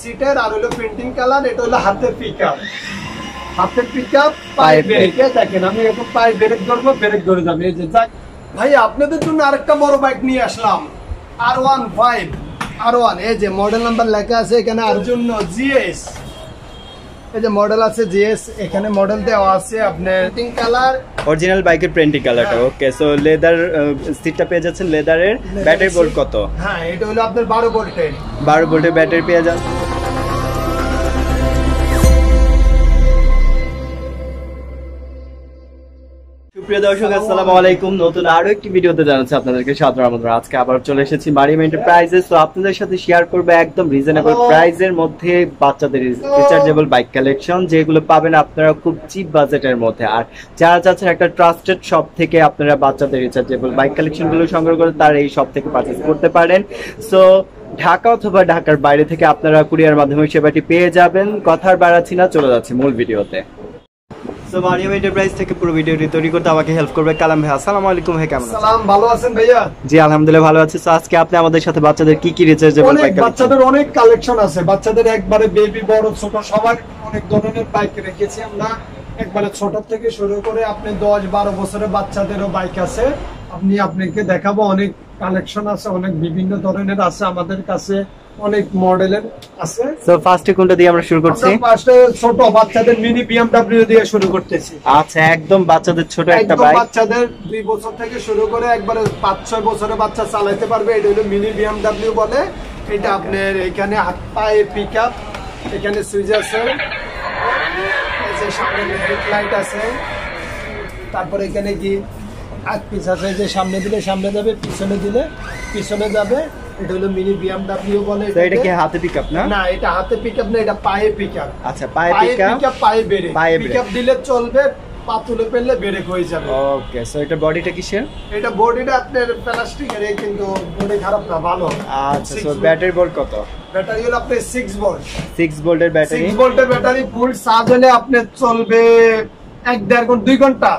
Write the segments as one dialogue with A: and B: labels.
A: সিটের আর হলো printing colour এটা হলো হাতের পিকআপ হাতের পিকআপ
B: পায়ে
A: পায়ে
B: ব্রেক।
A: ব্রেক দেখেন আমি একটু পায়ে ব্রেক ধরবো ব্রেক ধরে যাবে। এই যে যাক ভাই আপনাদের জন্য আরেকটা বড় বাইক নিয়ে আসলাম। R one five R one এই যে মডেল নাম্বার লেখা আছে এখানে আর জন্য জিএস এই যে মডেল আছে জিএস এখানে মডেল দেওয়া আছে আপনার পিঙ্ক কালার
B: অরিজিনাল বাইকের প্রিন্টিং কালারটা। ওকে সো লেদার সিটটা পেয়ে যাচ্ছেন লেদারের ব্যাটারি ভোল্ট কত?
A: হ্যাঁ এটা হলো আপনার বারো ভোল্টের
B: বারো ভোল্টের ব্যাটারি পেয়ে যান সুপ্রিয় দর্শক আসসালামু আলাইকুম। নতুন আরও একটি ভিডিওতে জানাচ্ছি আপনাদেরকে সাদর আমন্ত্রণ আজকে আবার চলে এসেছি মারিম এন্টারপ্রাইজেস। তো আপনাদের সাথে শেয়ার করবে একদম রিজনেবল প্রাইসের মধ্যে বাচ্চাদের রিচার্জেবল বাইক কালেকশন যেগুলো পাবেন আপনারা খুব চিপ বাজেটের মধ্যে। আর যারা চাচ্ছেন একটা ট্রাস্টেড শপ থেকে আপনারা বাচ্চাদের রিচার্জেবল বাইক কালেকশনগুলো সংগ্রহ করে তারা এই শপ থেকে পারচেজ করতে পারেন। সো ঢাকা অথবা ঢাকার বাইরে থেকে আপনারা কুরিয়ার মাধ্যমে সেবাটি পেয়ে যাবেন। কথার বাড়াচ্ছি না চলে যাচ্ছি মূল ভিডিওতে। সো মারিয়াম এন্টারপ্রাইজ থেকে পুরো ভিডিওটি তৈরি করতে আমাকে হেল্প করবে কালাম ভাই। আসসালামু আলাইকুম ভাই কেমন
A: সালাম ভালো আছেন ভাইয়া?
B: জি আলহামদুলিল্লাহ ভালো আছি। তো আজকে আপনি আমাদের সাথে বাচ্চাদের কি কি রিচার্জেবল
A: অনেক
B: বাইক
A: বাচ্চাদের অনেক কালেকশন আছে। বাচ্চাদের একবারে বেবি বড় ছোট সবার অনেক ধরনের বাইক রেখেছি আমরা। একবারে ছোট থেকে শুরু করে আপনি দশ বারো বছরের বাচ্চাদেরও বাইক আছে। আপনি আপনাকে দেখাবো অনেক কালেকশন আছে অনেক বিভিন্ন ধরনের আছে আমাদের কাছে। অনেক মডেলের আছে।
B: ফার্স্টে কোনটা দিয়ে আমরা শুরু করছি?
A: ফার্স্টে ছোট বাচ্চাদের মিনি বিএমডব্লিউ দিয়ে শুরু করতেছি।
B: আচ্ছা একদম বাচ্চাদের ছোট একটা বাইক
A: বাচ্চাদের দুই বছর থেকে শুরু করে একবারে পাঁচ ছয় বছরের বাচ্চা চালাতে পারবে। এটা হলো মিনি বিএমডব্লিউ বলে। এটা আপনার এখানে হাত পায়ে পিক আপ এখানে সুইচ আছে। এই সামনে হেডলাইট আছে। তারপরে এখানে কি আগ পিস আছে যে সামনে দিলে সামনে যাবে পিছনে দিলে পিছনে যাবে। এটা হলো মিনি বিএমডব্লিউ বলে
B: এটা কি হাতে পিকআপ না?
A: না এটা হাতে পিক আপ না এটা পায়ে পিক আপ
B: আচ্ছা পায়ে
A: পায়ে
B: পিকআপ
A: পিক আপ পায়ে বেড়ে
B: পায়ে
A: পিক দিলে চলবে পা তুলে ফেললে ব্রেক হয়ে যাবে।
B: ওকে সো এটা বডিটা কিসের?
A: এটা বডিটা আপনার প্লাস্টিকের কিন্তু বডি খারাপ না ভালো।
B: আচ্ছা সো ব্যাটারি ভোল্ট কত?
A: ব্যাটারি হলো আপনার সিক্স ভোল্ট
B: 6 ভোল্টের ব্যাটারি
A: সিক্স ভোল্টের ব্যাটারি ফুল চার্জ হলে আপনার চলবে এক দেড় ঘণ্টা দুই
B: ঘণ্টা।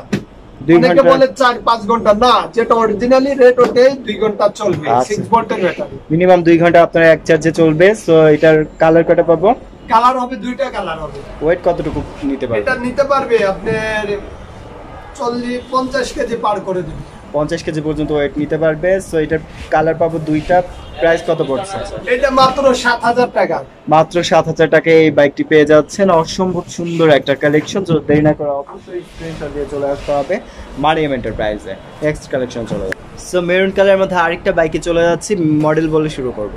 A: অনেকে বলে চার পাঁচ ঘণ্টা। না যেটা অরিজিনালি রেট ওঠে দুই ঘণ্টা চলবে। সিক্স ভোল্টের ব্যাটারি
B: মিনিমাম 2 ঘণ্টা আপনার এক চার্জে চলবে। সো এটার কালার কটা পাবো?
A: কালার হবে দুইটা কালার হবে।
B: ওয়েট কতটুকু নিতে পারবে?
A: এটা নিতে পারবে আপনার চল্লিশ পঞ্চাশ কেজি পার করে দেবে।
B: পঞ্চাশ কেজি পর্যন্ত ওয়েট নিতে পারবে। সো এটার কালার পাবো দুইটা। প্রাইস কত পড়ছে?
A: এটা মাত্র সাত হাজার টাকা।
B: মাত্র সাত হাজার টাকায় এই বাইকটি পেয়ে যাচ্ছেন। অসম্ভব সুন্দর একটা কালেকশন তো দেরি না করে অবশ্যই স্ক্রিনশট দিয়ে চলে আসতে হবে মারিয়াম এন্টারপ্রাইজে নেক্সট কালেকশন চলে। যাবে সো মেরুন কালারের মধ্যে আরেকটা বাইকে চলে যাচ্ছি। মডেল বলে শুরু করব।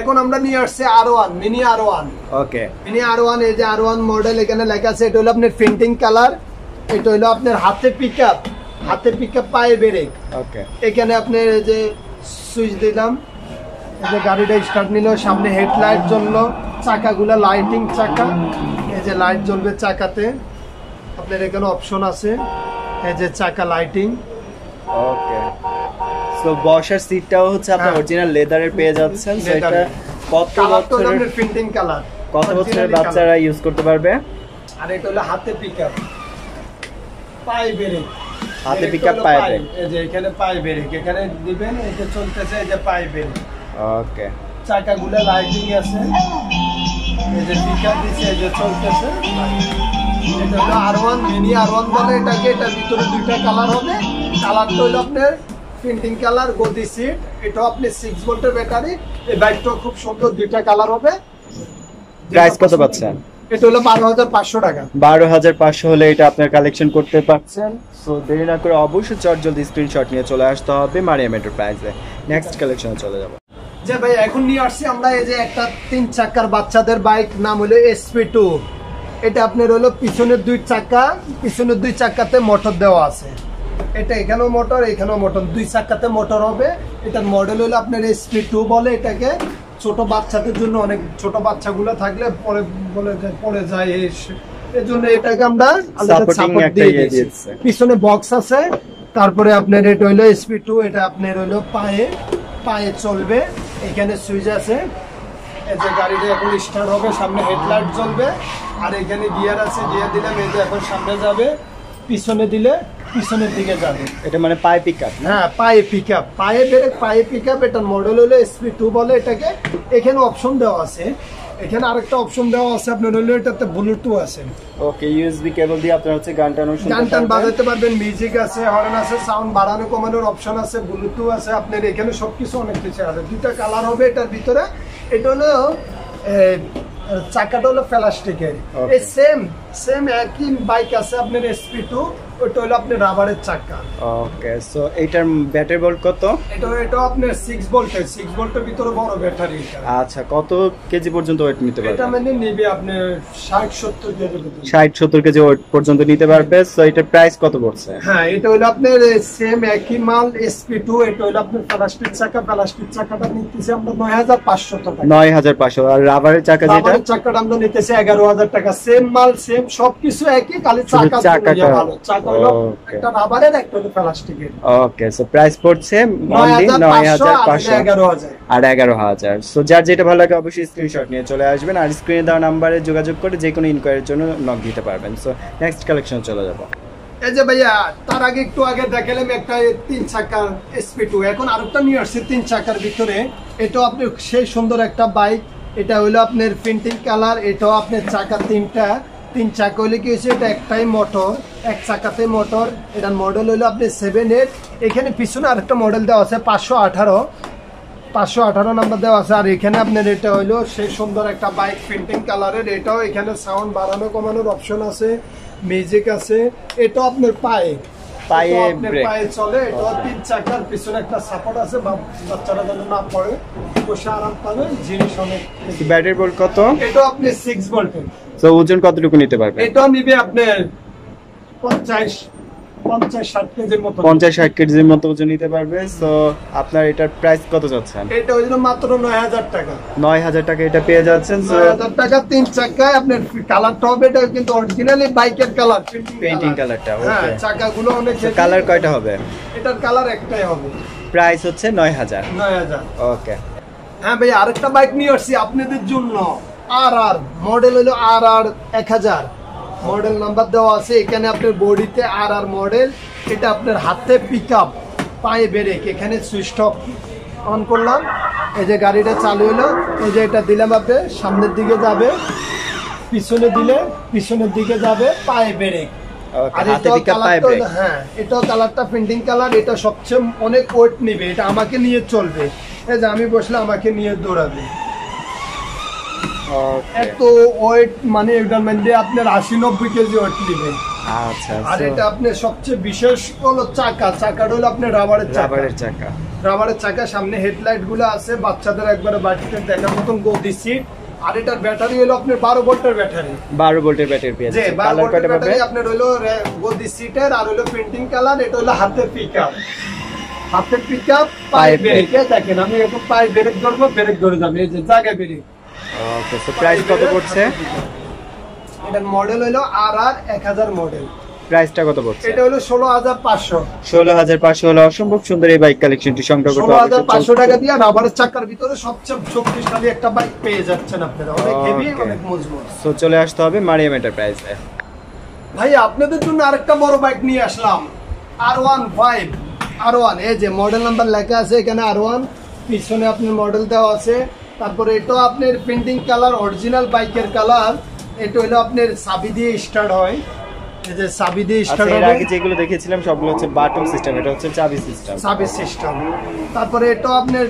A: এখন আমরা নিয়ে আসছি R one mini R one
B: okay
A: mini R one এই যে আর ওয়ান মডেল এখানে লেখা আছে এটা হলো আপনার প্রিন্টিং কালার এটা হলো আপনার হাতে পিক আপ হাতে পিক পায়ে ব্রেক
B: ওকে
A: এখানে আপনার যে সুইচ দিলাম। এই যে গাড়িটা স্টার্ট নিল সামনে হেডলাইট জ্বললো চাকাগুলো লাইটিং চাকা। এই যে লাইট জ্বলবে চাকাতে। আপনার এখানে অপশন আছে। এই যে চাকা লাইটিং
B: ওকে সো বসার সিটটাও হচ্ছে আপনার
A: হ্যাঁ।
B: অরিজিনাল লেদারের পেয়ে যাচ্ছেন। সো এটা কত বছরের
A: প্রিন্টিং কালার
B: কত বছরের বাচ্চারা ইউজ করতে পারবে?
A: আর এটা হলো হাতে পিক আপ পায়ে ব্রেক
B: হাতে
A: ব্রেক
B: up, পায়ে
A: পায়ে। এই যে এখানে পায়ে ব্রেক এখানে দিবেন যে চলতেছে এই যে পায়ে ব্রেক
B: ওকে
A: চাকাগুলো লাইটিং আছে। এই যে পিক আপ দিচ্ছে এই যে চলতেছে। এটা হলো R one mini R one বলে এটাকে এটার ভিতরে দুইটা কালার হবে। কালারটা হলো আপনার প্রিন্টিং কালার গদি সিট এটাও আপনি সিক্স ভোল্টের ব্যাটারি এই বাইকটাও খুব সুন্দর দুইটা কালার হবে।
B: প্রাইস কত পাচ্ছেন?
A: এটা হলো বারো হাজার পাঁচশো টাকা।
B: বারো হাজার পাঁচশো হলে এটা আপনার কালেকশন করতে পারছেন। সো দেরি না করে অবশ্যই চট জলদি স্ক্রিনশট নিয়ে চলে আসতে হবে মারিয়াম এন্টারপ্রাইজে নেক্সট কালেকশনে চলে যাব।
A: যে ভাই এখন নিয়ে আসছি আমরা এই যে একটা তিন চাকার বাচ্চাদের বাইক নাম হলো এসপি টু এটা আপনার হলো পিছনের দুই চাকা পিছনের দুই চাকাতে মোটর দেওয়া আছে। এটা এখানেও মোটর এখানেও মোটর দুই চাকাতে মোটর হবে। এটার মডেল হলো আপনার এসপি টু বলে এটাকে। ছোট বাচ্চাদের জন্য অনেক ছোট বাচ্চাগুলো থাকলে পরে বলে পড়ে যায় এই সে- এর জন্য এটাকে আমরা
B: Supporting
A: দিয়ে
B: ইয়ে
A: দিয়েছি। পিছনে বক্স আছে তারপরে আপনার এটা হইল এসপি টু এটা আপনার হইল পায়ে পায়ে চলবে এখানে সুইচ আছে এই যে গাড়িটা এখন স্টার্ট হবে সামনে হেডলাইট জ্বলবে আর এখানে গিয়ার আছে গিয়ার দিলাম এই যে এখন সামনে যাবে পিছনে দিলে পিছনের দিকে যাবে।
B: এটা মানে পায়ে পিক আপ
A: হ্যাঁ পায়ে পিক আপ পায়ে ব্রেক পায়ে পিক আপ এটার মডেল হলো এসপি টু বলে এটাকে। এখানে অপশন দেওয়া আছে। এখানে আরেকটা অপশন দেওয়া আছে আপনার হলো এটাতে ব্লুটুথ আছে।
B: ওকে ইউএসবি কেবল দিয়ে আপনারা হচ্ছে গান শুনতে
A: গান টান বাজাতে পারবেন মিউজিক আছে হর্ন আছে সাউন্ড বাড়ানো কমানোর অপশন আছে ব্লুটুথ আছে আপনার এখানে সবকিছু অনেক কিছু আছে। দুইটা কালার হবে এটার ভিতরে। এটা হলো চাকাটা হলো প্লাস্টিকের এই সেম সেম একই বাইক আছে আপনার এসপি টু ওটা হলো আপনার রাবারের চাকা।
B: ওকে সো এইটার ব্যাটারি ভোল্ট কত?
A: এটা এটা আপনার সিক্স ভোল্টের সিক্স ভোল্টের ভিতরে বড় ব্যাটারি
B: আচ্ছা কত কেজি পর্যন্ত ওয়েট নিতে
A: এটা মানে নিবে আপনার ষাট সত্তর কেজি পর্যন্ত।
B: ষাট সত্তর কেজি ওয়েট পর্যন্ত নিতে পারবে সো এটার প্রাইস কত পড়ছে?
A: হ্যাঁ এটা হলো আপনার সেম একই মাল এসপি টু এটা হলো আপনার প্লাস্টিক চাকা প্লাস্টিক চাকাটা নিতেছি আমরা নয় হাজার পাঁচশো টাকা।
B: নয় হাজার পাঁচশো আর রাবারের চাকা যেটা?
A: রাবারের চাকাটা আমরা নিতেছি এগারো হাজার টাকা। সেম মাল সেম সবকিছু একই খালি চাকা
B: চাকাটা-
A: ভালো। চাকা. একটা রাবারের একটা প্লাস্টিকের
B: ওকে সো প্রাইস পড়ছে অনলি
A: হাজার
B: নয়
A: পাঁচশো।
B: হাজার
A: আর
B: পাঁচশো
A: এগারো হাজার।
B: আর এগারো হাজার। সো যার যেটা ভালো লাগে অবশ্যই স্ক্রিনশট নিয়ে চলে আসবেন আর স্ক্রিনে দেওয়া নাম্বারে যোগাযোগ করে যে কোনো ইনকোয়ারির জন্য নক দিতে পারবেন। সো নেক্সট কালেকশন চলে যাব।
A: এই যে ভাইয়া তার আগে একটু আগে দেখালাম একটা তিন চাকার এসপি টু এখন আরেকটা নিয়ে আসছে তিন চাকার ভিতরে। এটাও আপনি সেই সুন্দর একটা বাইক এটা হইল আপনার প্রিন্টিং কালার এটাও আপনার চাকা তিনটা। তিন চাকা হইলে কি হয়েছে? এটা একটাই মোটর এক চাকাতে মোটর এটার মডেল হইল আপনি সেভেন এইট এখানে পিছনে আরেকটা মডেল দেওয়া আছে, পাঁচশো আঠারো। পাঁচশো আঠারো নাম্বার দেওয়া আছে, আর এখানে আপনার এটা হইল সেই সুন্দর একটা বাইক প্রিন্টিং কালারের এটাও এখানে সাউন্ড বাড়ানো কমানোর অপশন আছে মিউজিক আছে। এটাও আপনার পায়ে।
B: পায়ে
A: এটাও পায়ে চলে এটাও তিন চাকার পিছনে একটা সাপোর্ট আছে বাচ্চারা যেন না পড়ে বসে আরাম পাবে জিনিস অনেক।
B: ব্যাটারি ভোল্ট কত?
A: এটা আপনি সিক্স ভোল্টের
B: সো ওজন কতটুকু নিতে পারবে
A: এটা নিবে আপনার পঞ্চাশ পঞ্চাশ ষাট কেজির মতো।
B: ওজন নিতে পারবে সো আপনার এটার প্রাইস কত যাচ্ছেন?
A: এটা হইল মাত্র নয় হাজার টাকা।
B: নয় হাজার টাকা এটা পেয়ে যাচ্ছেন
A: হাজার টাকা তিন চাকায় আপনার কালারটা হবে এটা কিন্তু অরিজিনালি বাইকের কালার
B: পেন্টিং কালারটা
A: হ্যাঁ চাকাগুলো অনেক
B: কালার কয়টা হবে?
A: এটার কালার একটাই হবে।
B: প্রাইস হচ্ছে নয় হাজার।
A: নয় হাজার।
B: ওকে
A: হ্যাঁ ভাই আরেকটা বাইক নিয়ে আসছি আপনাদের জন্য। আর আর মডেল হলো আর আর এক হাজার। মডেল নাম্বার দেওয়া আছে। এখানে আপনার বডিতে আর আর মডেল এটা আপনার হাতে পিক আপ পায়ে ব্রেক এখানে সুইচ অফ অন করলাম। এই যে গাড়িটা চালু হলো এই যে এটা দিলাম আপনি সামনের দিকে যাবে পিছনে দিলে পিছনের দিকে যাবে পায়ে ব্রেক
B: ওকে
A: আর এটাও কালারটা হ্যাঁ এটাও কালারটা প্রিন্টিং কালার এটা সবচেয়ে অনেক ওয়েট নিবে এটা আমাকে নিয়ে চলবে। এই যে আমি বসলে আমাকে নিয়ে দৌড়াবে। এত ওয়েট মানে এটার মধ্যে আপনার আশি নব্বই কেজি ওয়েট নিবে
B: আচ্ছা
A: আর এটা আপনার সবচেয়ে বিশেষ হলো চাকা। চাকাটা হলো আপনার রাবারের
B: রাবারের চাকা।
A: রাবারের চাকা সামনে হেডলাইটগুলো আছে বাচ্চাদের একবারে বাড়িতে দেখার মতন গদি সিট আর এটার ব্যাটারি হলো আপনার বারো ভোল্টের ব্যাটারি
B: বারো ভোল্টের ব্যাটারি পেয়ে যাচ্ছে।
A: বারো ভোল্টের ব্যাটারি আপনার হলো গদি সিটের আর হলো প্রিন্টিং কালার এটা হলো হাতের পিকআপ হাতের পিকআপ পায়ে
B: পায়ে
A: ব্রেক দেখেন আমি এখন পায়ে ব্রেক ধরবো ব্রেক ধরে যাবে। এই যে জায়গায় ব্রেক
B: ওকে সো প্রাইস কত পড়ছে?
A: এটার মডেল হলো আর আর এক হাজার মডেল
B: প্রাইসটা কত পড়ছে?
A: এটা হলো ষোলো হাজার পাঁচশো।
B: ষোলো হাজার পাঁচশো হলো অসম্ভব সুন্দর এই বাইক কালেকশনটি সংগ্রহ করতে
A: ষোলো হাজার পাঁচশো
B: অবশ্যই
A: টাকা দিয়ে রাবারের চাকার ভিতরে সবচেয়ে শক্তিশালী একটা বাইক পেয়ে যাচ্ছেন আপনারা। অনেক হেভি অনেক মজবুত।
B: সো চলে আসতে হবে মারিয়াম এন্টারপ্রাইজে
A: ভাই আপনাদের জন্য আরেকটা বড় বাইক নিয়ে আসলাম। R one five R one এই যে মডেল নাম্বার লেখা আছে এখানে আর ওয়ান পিছনে আপনার মডেল দেওয়া আছে। তারপরে এটা আপনার প্রিন্টিং কালার অরিজিনাল বাইকের কালার এটা হলো আপনার চাবি দিয়ে স্টার্ট হয়। এই যে চাবি দিয়ে
B: আচ্ছা
A: স্টার্ট হবে।
B: আগে যেগুলো দেখেছিলাম সবগুলো হচ্ছে বাটন সিস্টেম এটা হচ্ছে চাবি সিস্টেম
A: চাবি সিস্টেম তারপরে এটাও আপনার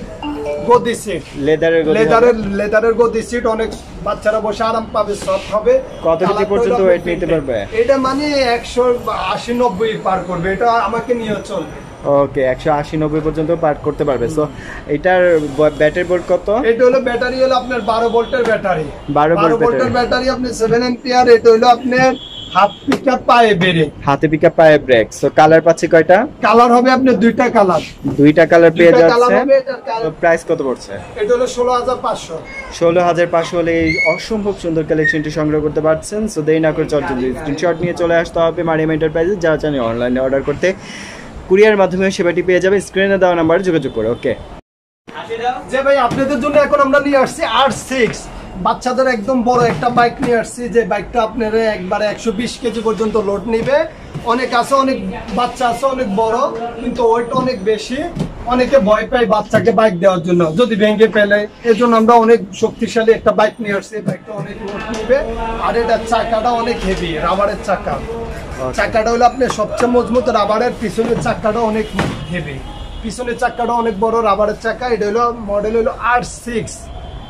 A: গদি সিট
B: লেদারের
A: লেদারের লেদারের গদি সিট অনেক বাচ্চারা বসে আরাম পাবে সফট হবে।
B: কত কেজি পর্যন্ত
A: আপনার
B: নিতে পারবে?
A: এটা মানে একশো আশি নব্বই পার করবে এটা আমাকে নিয়ে চলবে।
B: ওকে একশো আশি নব্বই পর্যন্ত পার্ট করতে পারবে। সো এটার ব্যাটারি বোর্ড কত?
A: এটা হলো ব্যাটারি হলো আপনার বারো ভোল্টের ব্যাটারি।
B: 12 ভোল্ট
A: ভোল্টের।
B: ব্যাটারি।
A: আপনার সেভেন এম্পিয়ার এটা হলো আপনার হাফ পিকআপ পায়ে
B: হাতে পিকা পায়ে ব্রেক। সো কালার পাচ্ছে কয়টা?
A: কালার হবে আপনার দুইটা কালার
B: দুইটা কালার পেয়ে যাচ্ছে। প্রাইস কত পড়ছে?
A: এটা হলো ষোলো হাজার পাঁচশো।
B: ষোলো হাজার পাঁচশো হলে এই অসম্ভব সুন্দর কালেকশনটি সংগ্রহ করতে পারছেন। সো দেরি না করে চল স্ক্রিনশট নিয়ে চলে আসতে হবে মারিয়াম এন্টারপ্রাইজে যা জানি অনলাইনে অর্ডার করতে। কুরিয়ার মাধ্যমে সেবাটি পেয়ে যাবে স্ক্রিনে দেওয়া নাম্বারে যোগাযোগ করে, ওকে?
A: যে ভাই, আপনাদের জন্য এখন আমরা নিয়ে আসছি আর সিক্স বাচ্চাদের একদম বড় একটা বাইক নিয়ে আসছি, যে বাইকটা আপনার একবারে একশো বিশ কেজি পর্যন্ত লোড নিবে। অনেক আছে, অনেক বাচ্চা আছে, অনেক বড়, কিন্তু ওয়েট অনেক বেশি। অনেকে ভয় পায় বাচ্চাকে বাইক দেওয়ার জন্য। যদি ভেঙে ফেলে এর জন্য আমরা অনেক শক্তিশালী একটা বাইক নিয়ে আসছি। বাইকটা অনেক লোড নিবে। আর এটার চাকাটা অনেক হেভি রাবারের চাকা। চাকাটা হলো আপনার সবচেয়ে মজবুত রাবারের, পিছনের চাকাটা অনেক হেভি পিছনের চাকাটা অনেক বড় রাবারের চাকা, এটা হলো মডেল হলো আর সিক্স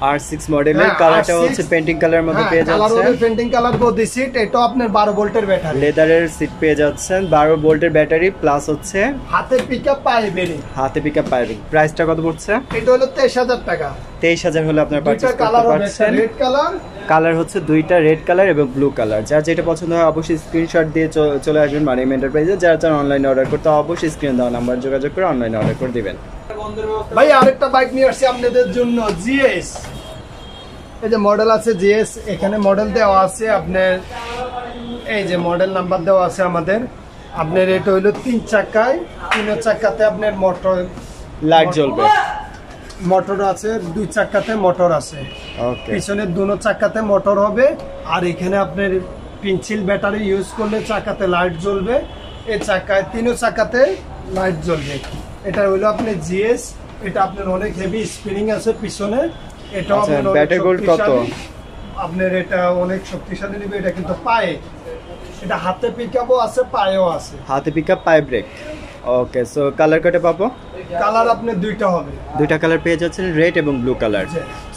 B: আর সিক্স মডেলের
A: হ্যাঁ,
B: কালারটা হচ্ছে পেন্টিং কালারের মধ্যে পেয়ে
A: কালার
B: যাচ্ছেন।
A: পেন্টিং কালার বডি সিট এটা আপনার বারো ভোল্টের ব্যাটারি
B: লেদারের সিট পেয়ে যাচ্ছেন বারো ভোল্টের ব্যাটারি প্লাস হচ্ছে
A: হাতে পিক আপ পায়ে বেরি
B: হাতে পিক আপ পাইপিং প্রাইসটা কত পড়ছে?
A: এটা হলো তেইশ হাজার টাকা।
B: তেইশ হাজার হলে আপনার
A: দুইটা কালার
B: করতে
A: হবে
B: পারছেন।
A: রেড কালার
B: কালার হচ্ছে দুইটা রেড কালার এবং ব্লু কালার যার যেটা পছন্দ হয় অবশ্যই স্ক্রিনশট দিয়ে চলে আসবেন মারিম এন্টারপ্রাইজে যারা চান অনলাইনে অর্ডার করতে অবশ্যই স্ক্রিন দেওয়া নাম্বার যোগাযোগ করে অনলাইনে অর্ডার করে দিবেন।
A: ভাই আরেকটা বাইক নিয়ে আসছি আপনাদের জন্য জিএস এই যে মডেল আছে জিএস এখানে মডেল দেওয়া আছে আপনার এই যে মডেল নাম্বার দেওয়া আছে আমাদের। আপনার এটা হইল তিন চাকায় তিন চাকাতে আপনার মোটর
B: লাইট জ্বলবে।
A: মোটর আছে দুই চাকাতে মোটর আছে।
B: ওকে
A: পিছনের দুনো চাকাতে মোটর হবে আর এখানে আপনার পেন্সিল ব্যাটারি ইউজ করলে চাকাতে লাইট জ্বলবে এই চাকায় তিনও চাকাতে লাইট জ্বলবে। এটা হলো আপনার জিএস এটা আপনার অনেক হেভি স্প্রিং আছে পিছনে। এটা
B: আচ্ছা, battery কত?
A: আপনার এটা অনেক শক্তিশালী নেবে এটা কিন্তু পায়ে। এটা হাতে পিকআপও আছে পায়েও আছে।
B: হাতে পিক আপ পাই ব্রেক ওকে সো কালার কটে পাবো?
A: কালার আপনার দুইটা হবে।
B: দুইটা কালার পেয়ে যাচ্ছেন রেড এবং ব্লু কালার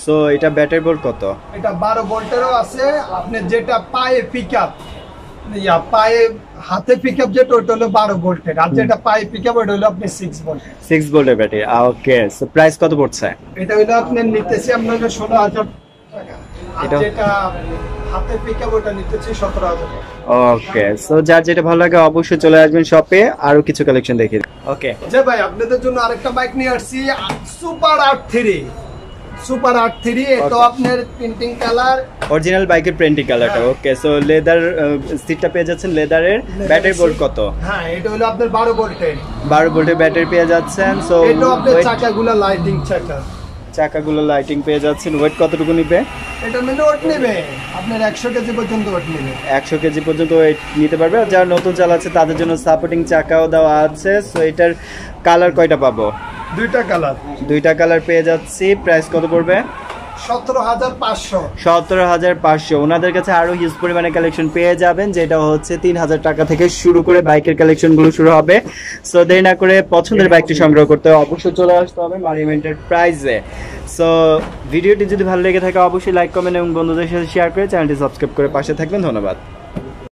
B: সো এটা ব্যাটারি বোর্ড কত?
A: এটা বারো ভোল্টেরও আছে আপনার যেটা পায়ে পিক আপ ইয়া পায়ে হাতে পিক আপ যেটা ওটা হলো বারো ভোল্টের আর যেটা পায়ে ওটা হলো আপনি ভোল্টের
B: ব্যাটারি ওকে সো প্রাইস কত পড়ছে?
A: এটা হলো নিতেছি টাকা। আর
B: এটা-
A: যেটা হাতে ওটা নিতেছি টাকা।
B: ওকে সো যার যেটা ভালো লাগে অবশ্যই চলে আসবেন শপে আরও কিছু কালেকশন দেখি ওকে
A: যে ভাই আপনাদের জন্য আরেকটা বাইক নিয়ে আসছি সুপার আট থ্রি সুপার আর্ট থ্রি
B: তো
A: আপনার প্রিন্টিং কালার
B: অরিজিনাল বাইকের প্রিন্টিং কালারটা। ওকে সো লেদার সিটটা পেয়ে যাচ্ছেন লেদারের ব্যাটারি বোর্ড কত?
A: হ্যাঁ এটা হলো আপনার বারো ভোল্টের
B: বারো ভোল্টের ব্যাটারি পেয়ে যাচ্ছেন সো
A: এটা আপনার চাকাগুলো লাইটিং চাকা।
B: চাকাগুলো লাইটিং পেয়ে যাচ্ছেন। ওয়েট কতটুকু নিবে?
A: এটা নিলে ওট নেবে। আপনার একশো কেজি পর্যন্ত ওট নেবে।
B: একশো কেজি পর্যন্ত ওয়েট নিতে পারবে। আর যারা নতুন চালাচ্ছে তাদের জন্য সাপোর্টিং চাকাও দেওয়া আছে। সো এটার কালার কয়টা পাবো?
A: দুইটা কালার
B: দুইটা কালার পেয়ে যাচ্ছি। প্রাইস কত পড়বে?
A: পাঁচশো।
B: ওনাদের কাছে আরও হিউজ পরিমাণে পেয়ে যাবেন, যেটা হচ্ছে তিন হাজার টাকা থেকে শুরু করে বাইকের কালেকশনগুলো শুরু হবে। না করে পছন্দের বাইকটি সংগ্রহ করতে হবে। অবশ্যই চলে আসতে হবে প্রাইজে ভিডিওটি যদি ভালো লেগে থাকে, অবশ্যই লাইক কমেন্ট এবং বন্ধুদের সাথে শেয়ার করে চ্যানেলটি সাবস্ক্রাইব করে পাশে থাকবেন। ধন্যবাদ।